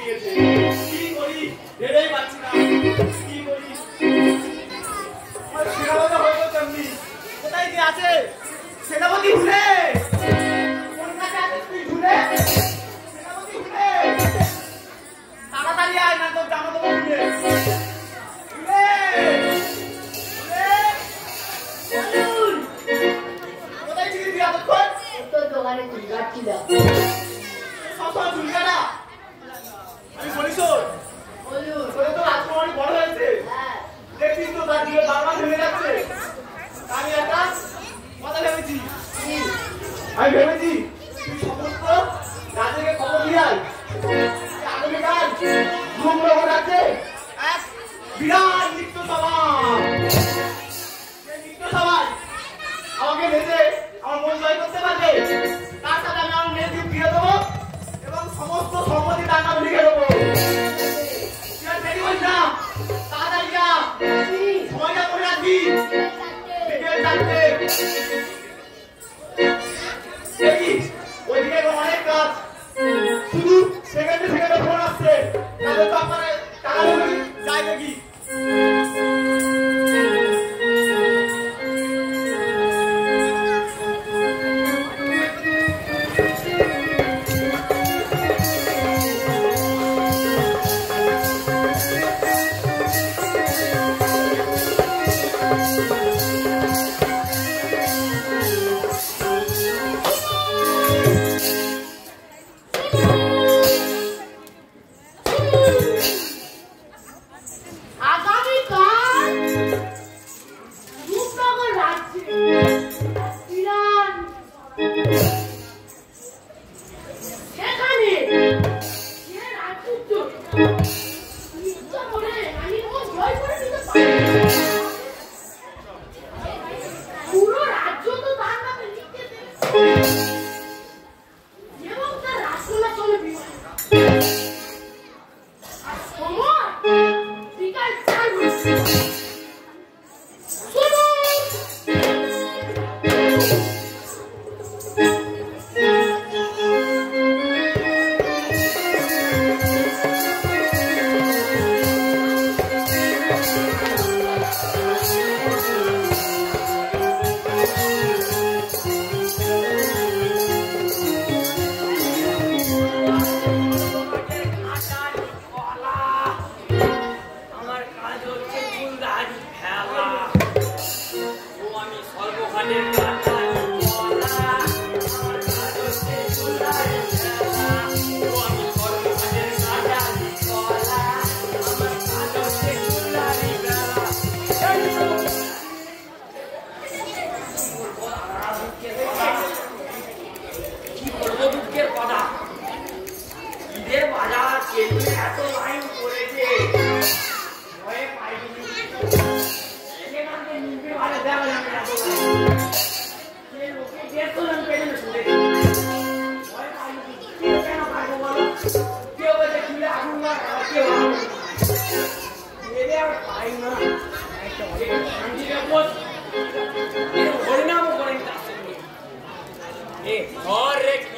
Canadian. Correcto.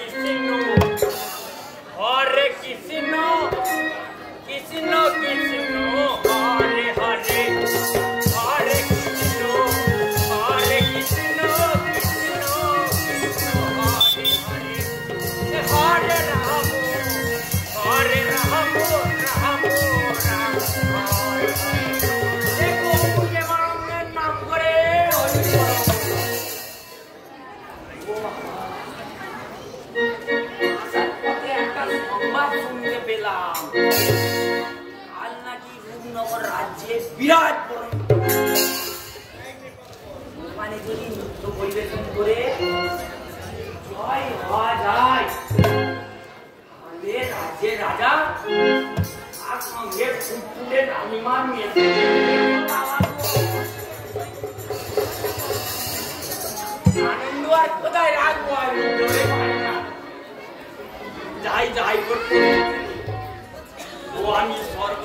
আনন্দ আর কোথায় রাখব যাই যাই করব ও আমি স্বর্গ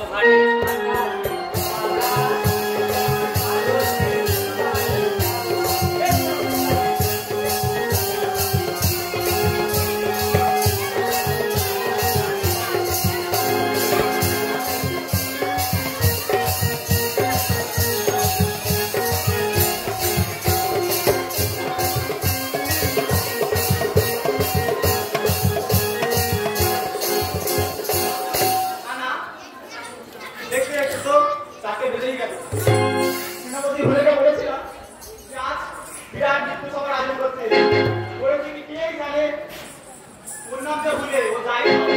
Vou dar aí,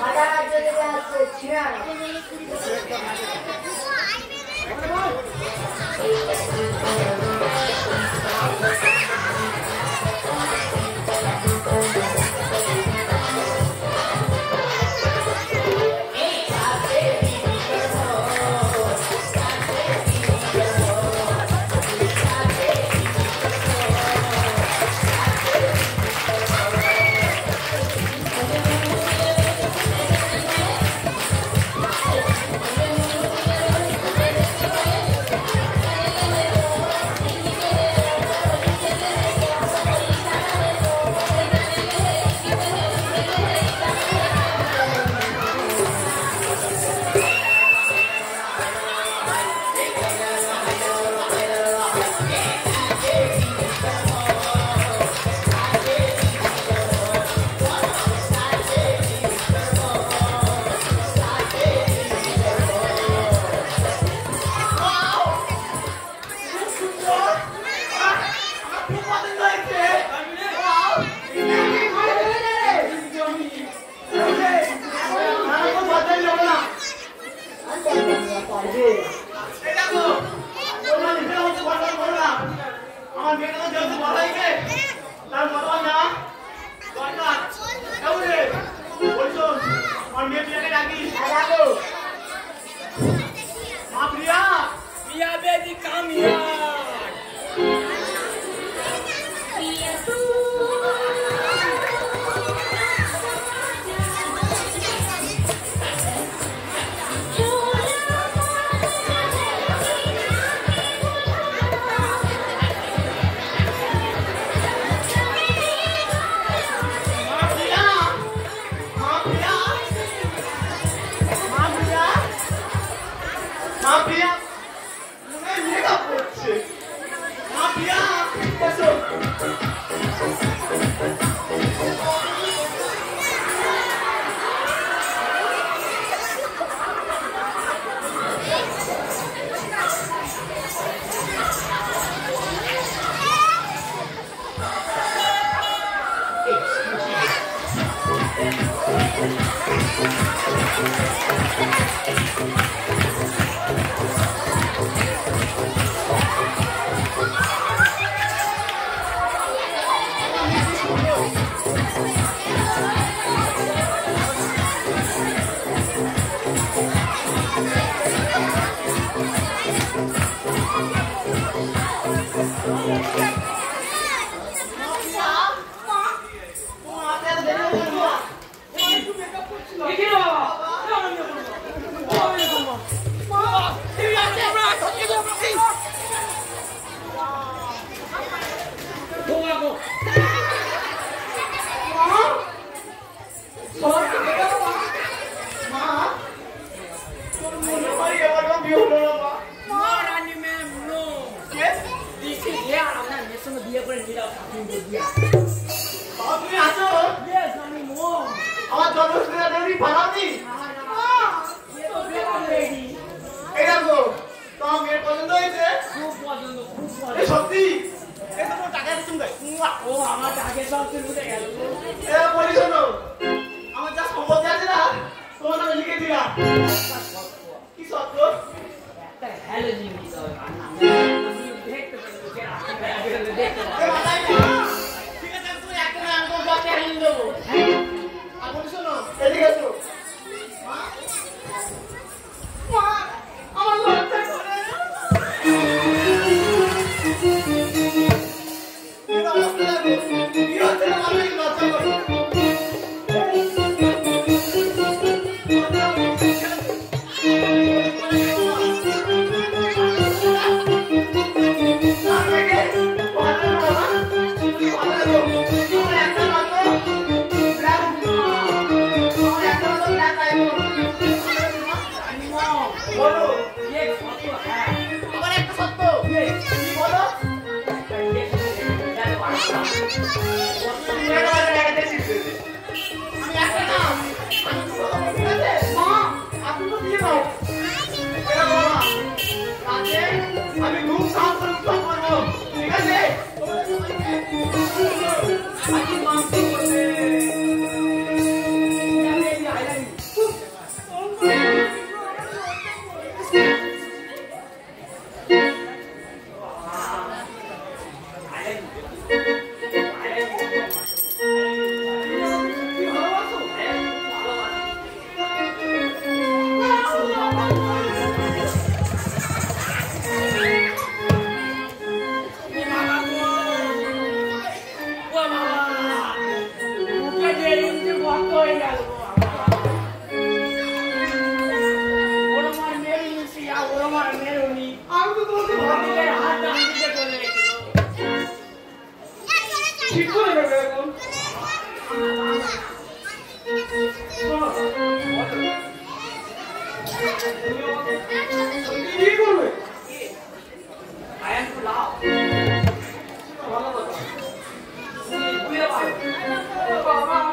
好的这个是庭院的是正方形 मुंडिया के दो हाँ प्रिया प्रिया बेटी काम পালাবি? এটা গো তোমার মেয়ের পছন্দ হয়েছে? সত্যি? এটা তো টাকা দিচ্ছি ও আমার টাকা সব চলে Thank you. Vamos.